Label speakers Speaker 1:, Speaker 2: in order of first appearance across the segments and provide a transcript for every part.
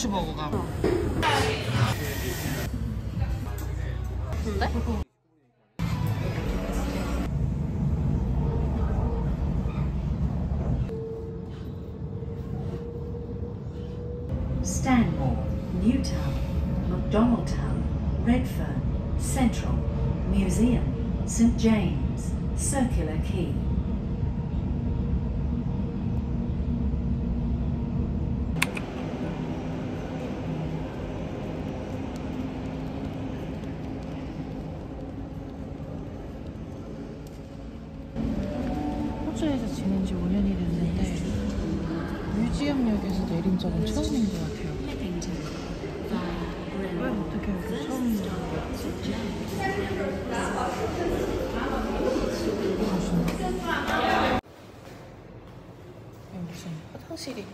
Speaker 1: 고추버거가. 근데?
Speaker 2: Stanmore, Newtown, McDonaldtown, Redfern, Central, Museum, St James, Circular Quay.
Speaker 1: 호주에서 지낸 지 5년이 됐는데 뮤지엄역에서 내린 적은 처음인 것 같아요. 화장실이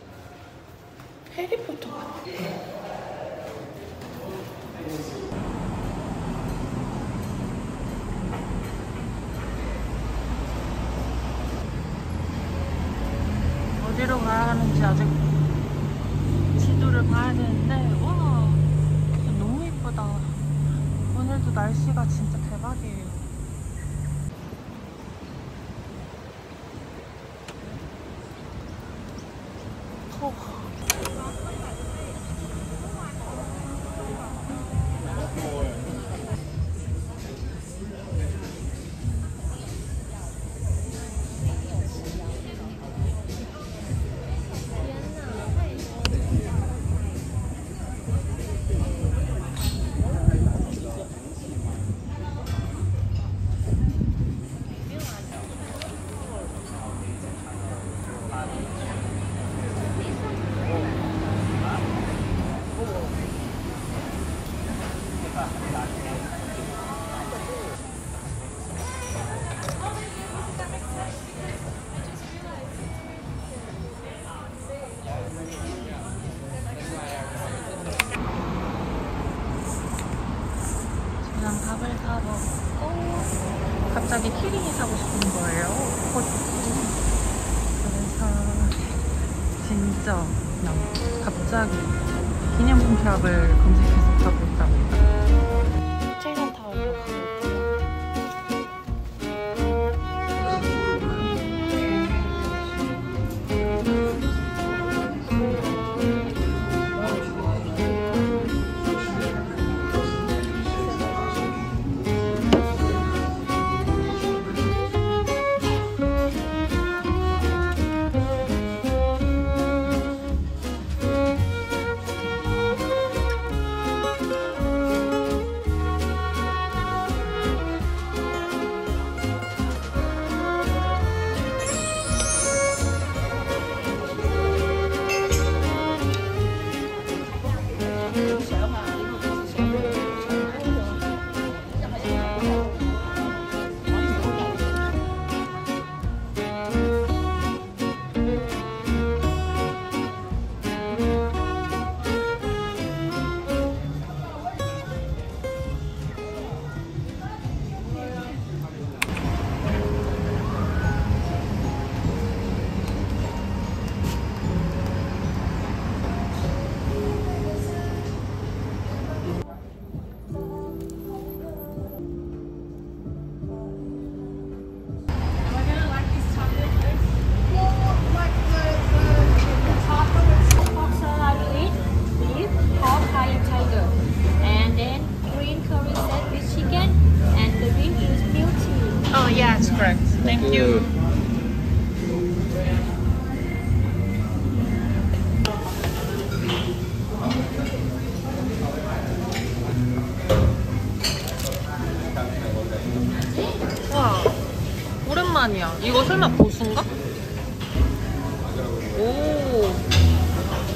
Speaker 1: 해리포터 같아. 가야 하는 진짜 그냥 갑자기 기념품 샵을 검색해서 가고 오랜만이야. 이거 설마 고수인가? 오.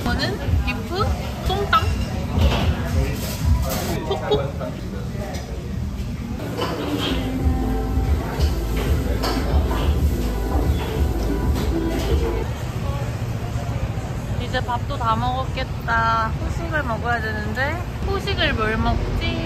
Speaker 1: 이거는 비프 솜땀 콕콕 이제 밥도 다 먹었겠다. 후식을 먹어야 되는데 후식을 뭘 먹지?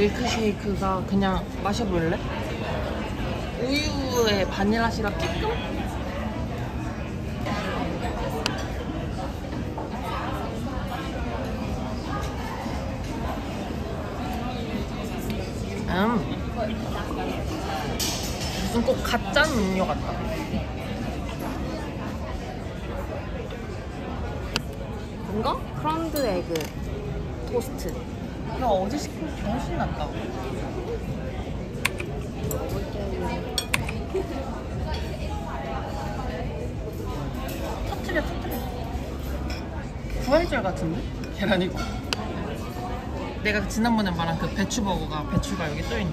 Speaker 1: 밀크쉐이크가 그냥 마셔볼래? 우유에 바닐라 시럽 조금? 음. 무슨 꼭 가짜 음료 같다. 뭔가? scrambled egg toast. 나 어제 시킨 게 훨씬 낫다. 터트려 터트려. 부활절 같은데? 계란이고. 내가 지난번에 말한 그 배추버거가 배추가 여기 떠있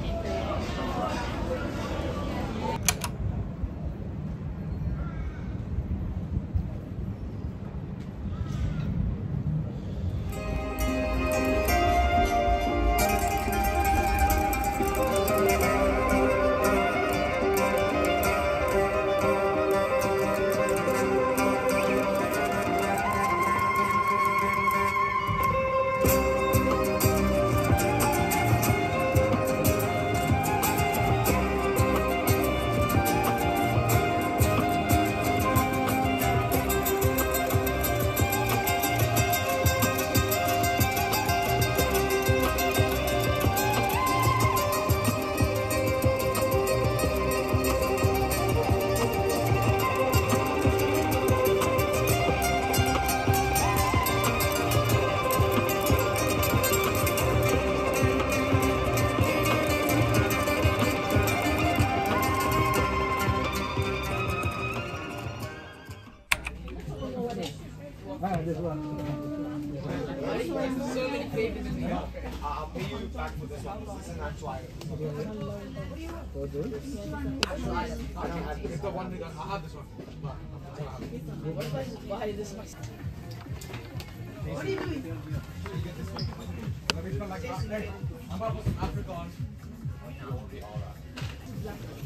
Speaker 1: It's the one we got. I have this one. What if I buy this one? What are you doing? This. I'm about to Africa on. Exactly.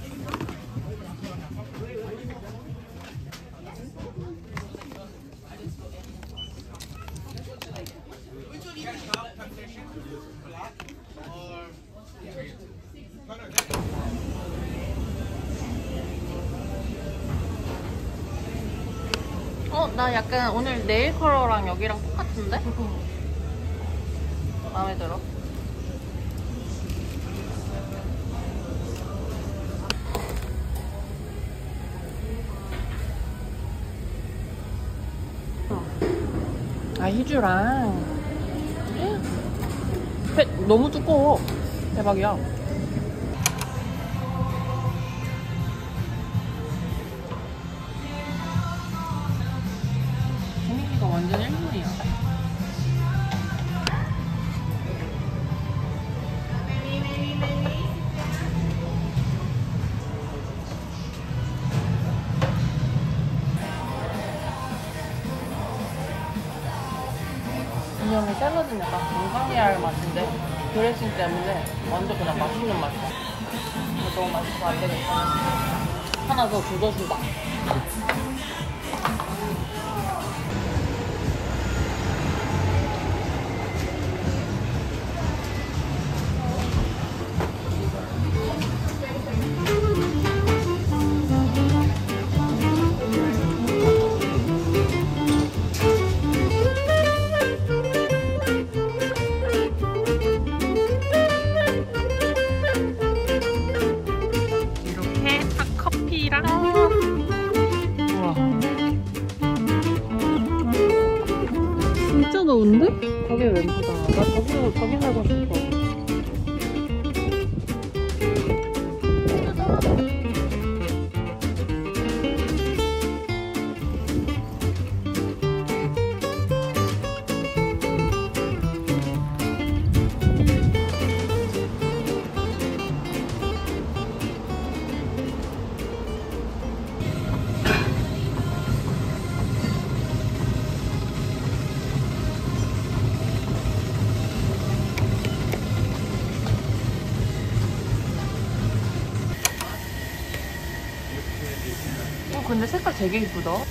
Speaker 1: 나 약간 오늘 네일 컬러랑 여기랑 똑같은데? 마음에 들어. 아, 희주랑. 회 너무 두꺼워. 대박이야. 샐러드는 약간 건강해야 할 맛인데 드레싱 때문에 완전 그냥 맛있는 맛이야. 너무 맛있어 안 되겠다. 하나 더 조져준다. 근데 색깔 되게 이쁘다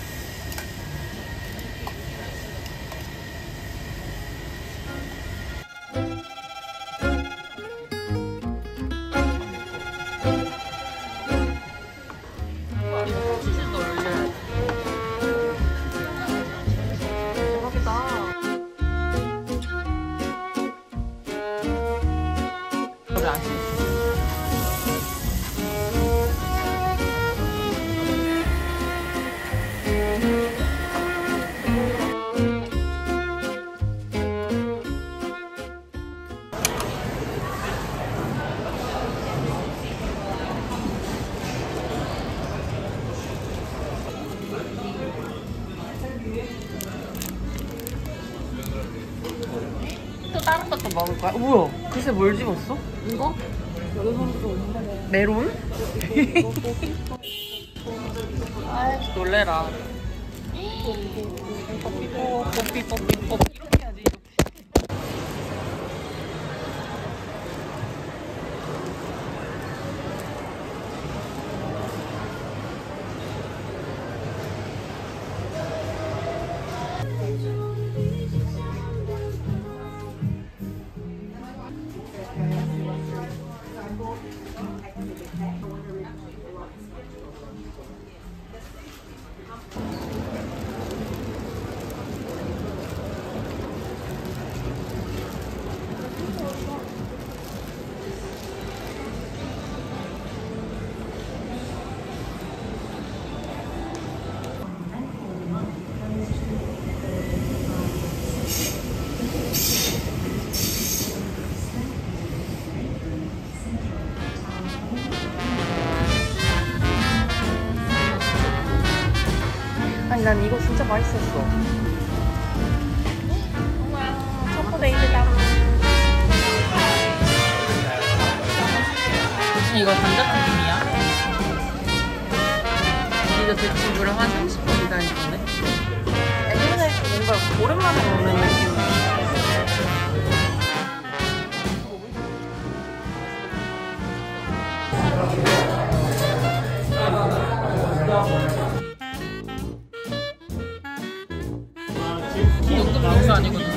Speaker 1: 다른 것도 먹을 거야? 뭐야? 글쎄 뭘 집었어? 이거? 메론? 아 놀래라. 뽀삐 뽀 뽀삐 뽀삐 뽀 느낌이야? 이거 그 대충 그럼 한 30분 기다리는데? 옛날에 뭔가 오랜만에 먹는 느낌 어, 이것도 방수 아니구나